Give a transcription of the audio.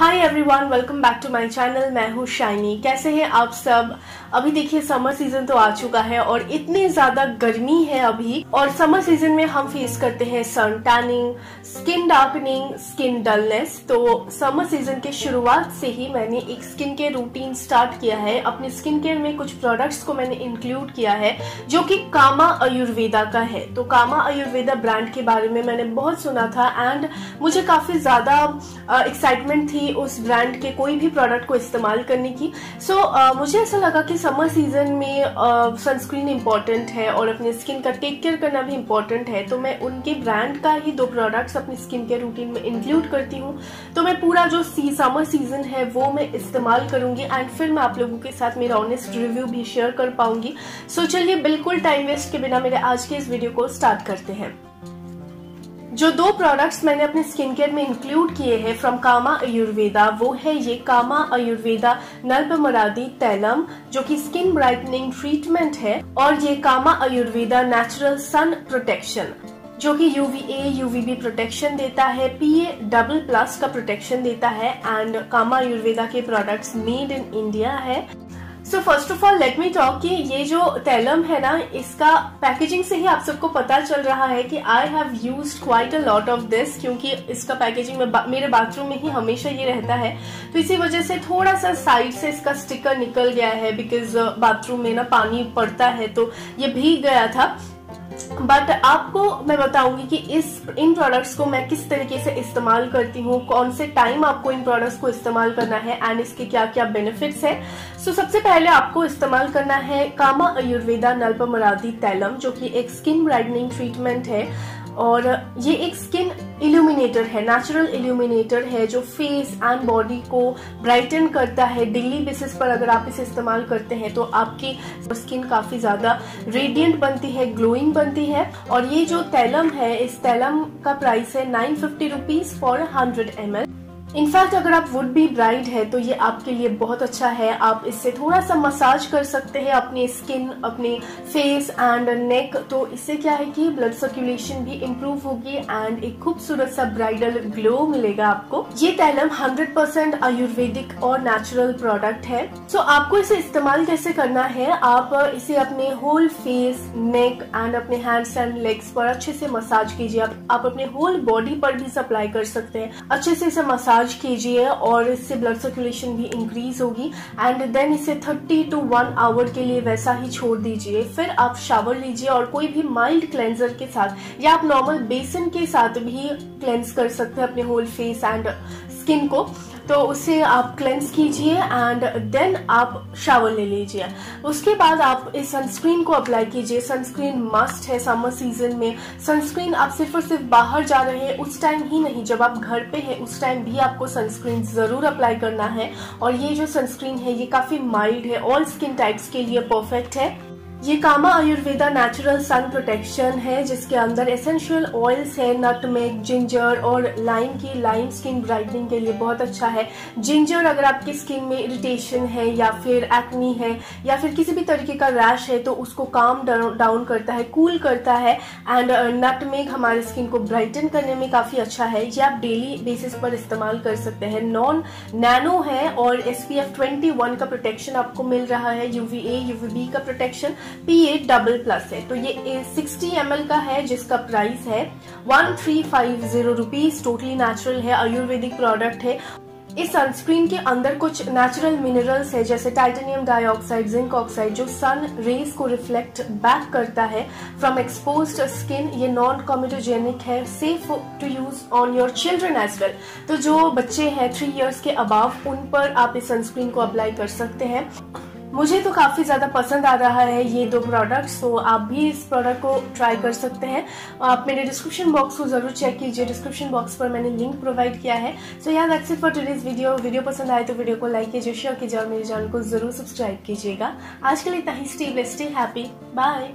Hi everyone welcome back to my channel मैं हूँ shiny. कैसे हैं आप सब? अभी देखिए समर सीज़न तो आ चुका है और इतनी ज़्यादा गर्मी है अभी और समर सीज़न में हम फेस करते हैं sun tanning skin darkening skin dullness तो समर सीज़न के शुरुआत से ही मैंने एक स्किन केयर रूटीन स्टार्ट किया है। अपने स्किन केयर में कुछ प्रोडक्ट्स को मैंने इंक्लूड किया है, जो कि कामा आयुर्वेदा का है। तो कामा आयुर्वेदा ब्रांड के बारे में मैंने बहुत सुना था एंड मुझे काफ़ी ज़्यादा एक्साइटमेंट थी उस ब्रांड के कोई भी प्रोडक्ट को इस्तेमाल करने की। सो so, uh, मुझे ऐसा लगा कि समर सीज़न में सनस्क्रीन uh, इम्पोर्टेंट है और अपने स्किन का टेक केयर करना भी इम्पोर्टेंट है। तो मैं उनके ब्रांड का ही दो प्रोडक्ट्स अपनी स्किन केयर रूटीन में इंक्लूड करती हूँ। तो मैं पूरा जो सी समर सीज़न है वो मैं इस्तेमाल करूँगी एंड फिर मैं आप लोगों के साथ मेरा ऑनेस्ट रिव्यू भी शेयर कर पाऊँगी। सो so, चलिए बिल्कुल टाइम वेस्ट के बिना मेरे आज के इस वीडियो को स्टार्ट करते हैं। जो दो प्रोडक्ट्स मैंने अपने स्किन केयर में इंक्लूड किए हैं फ्रॉम कामा आयुर्वेदा वो है ये कामा आयुर्वेदा नल्प मरादी तैलम, जो कि स्किन ब्राइटनिंग ट्रीटमेंट है, और ये Kama Ayurveda natural sun protection जो कि यूवीए यूवीबी प्रोटेक्शन देता है पीए डबल प्लस का प्रोटेक्शन देता है एंड कामा आयुर्वेदा के प्रोडक्ट्स मेड इन इंडिया है। So first of all let me talk कि ये जो तैलम है ना इसका पैकेजिंग से ही आप सबको पता चल रहा है कि I have use quite a lot of this क्योंकि इसका पैकेजिंग में बा, मेरे बाथरूम में ही हमेशा ये रहता है। तो इसी वजह से थोड़ा सा साइड से इसका स्टिकर निकल गया है बिकॉज़ बाथरूम में ना पानी पड़ता है तो ये भीग गया था। बट आपको मैं बताऊँगी कि इस इन प्रोडक्ट्स को मैं किस तरीके से इस्तेमाल करती हूँ कौन से टाइम आपको इन प्रोडक्ट्स को इस्तेमाल करना है एंड इसके क्या क्या बेनिफिट्स है। सो so, सबसे पहले आपको इस्तेमाल करना है कामा आयुर्वेदा नल्पमरादी तैलम जो कि एक स्किन ब्राइटनिंग ट्रीटमेंट है। और ये एक स्किन इल्यूमिनेटर है नेचुरल इल्यूमिनेटर है जो फेस एंड बॉडी को ब्राइटन करता है डेली बेसिस पर अगर आप इसे इस्तेमाल करते हैं तो आपकी स्किन काफ़ी ज़्यादा रेडियंट बनती है ग्लोइंग बनती है। और ये जो तैलम है, इस तैलम का प्राइस है nine fifty rupees for hundred M L in fact अगर आप वुड बी ब्राइड है तो ये आपके लिए बहुत अच्छा है। आप इससे थोड़ा सा मसाज कर सकते हैं अपनी स्किन अपने फेस एंड नेक तो इससे क्या है कि ब्लड सर्कुलेशन भी इम्प्रूव होगी एंड एक खूबसूरत सा ब्राइडल ग्लो मिलेगा आपको। ये तैलम 100% आयुर्वेदिक और नेचुरल प्रोडक्ट है। सो so, आपको इसे इस्तेमाल कैसे करना है? आप इसे अपने होल फेस नेक एंड अपने हैंड्स एंड लेग्स पर अच्छे से मसाज कीजिए। आप, आप अपने होल बॉडी पर भी सप्लाई कर सकते हैं। अच्छे से इसे मसाज मसाज कीजिए और इससे ब्लड सर्कुलेशन भी इंक्रीज होगी। एंड देन इसे 30 टू वन आवर के लिए वैसा ही छोड़ दीजिए। फिर आप शावर लीजिए और कोई भी माइल्ड क्लेंजर के साथ या आप नॉर्मल बेसन के साथ भी क्लेंस कर सकते हैं अपने होल फेस एंड स्किन को। तो उसे आप क्लेंस कीजिए एंड देन आप शावर ले लीजिए। उसके बाद आप इस सनस्क्रीन को अप्लाई कीजिए। सनस्क्रीन मस्ट है समर सीज़न में। सनस्क्रीन आप सिर्फ़ और सिर्फ़ बाहर जा रहे हैं, उस टाइम ही नहीं। जब आप घर पे हैं, उस टाइम भी आपको सनस्क्रीन ज़रूर अप्लाई करना है। और ये जो सनस्क्रीन है, ये काफ़ी माइल्ड है। ऑल स्किन टाइप्स के लिए परफेक्ट है। ये Kama Ayurveda natural sun protection है जिसके अंदर एसेंशियल ऑयल्स है नटमेग जिंजर और लाइम की लाइम स्किन ब्राइटनिंग के लिए बहुत अच्छा है। जिंजर अगर आपकी स्किन में इरिटेशन है या फिर एक्नी है या फिर किसी भी तरीके का रैश है तो उसको काम डाउन करता है कूल करता है एंड नटमेग uh, हमारे स्किन को ब्राइटन करने में काफ़ी अच्छा है। ये आप डेली बेसिस पर इस्तेमाल कर सकते हैं। नॉन नैनो है और एस पी का प्रोटेक्शन आपको मिल रहा है यूवीए यूवीबी का protection P A double plus है। तो ये सिक्सटी एम का है, जिसका प्राइस है one three five zero rupees totally natural है आयुर्वेदिक प्रोडक्ट है। इस सनस्क्रीन के अंदर कुछ नेचुरल मिनरल्स है, जैसे टाइटेनियम डाइऑक्साइड जिंक ऑक्साइड जो सन रेज को रिफ्लेक्ट बैक करता है फ्रॉम एक्सपोज स्किन ये नॉन कॉमेडोजेनिक है safe to use on your children as well तो जो बच्चे हैं थ्री इयर्स के अबाव उन पर आप इस सनस्क्रीन को अप्लाई कर सकते हैं। मुझे तो काफ़ी ज़्यादा पसंद आ रहा है ये दो प्रोडक्ट्स तो आप भी इस प्रोडक्ट को ट्राई कर सकते हैं। आप मेरे डिस्क्रिप्शन बॉक्स को ज़रूर चेक कीजिए। डिस्क्रिप्शन बॉक्स पर मैंने लिंक प्रोवाइड किया है। सो यार that's it for today's video video पसंद आए तो वीडियो को लाइक कीजिए शेयर कीजिए और मेरे चैनल को ज़रूर सब्सक्राइब कीजिएगा। आज के लिए इतना ही। Stay stay happy bye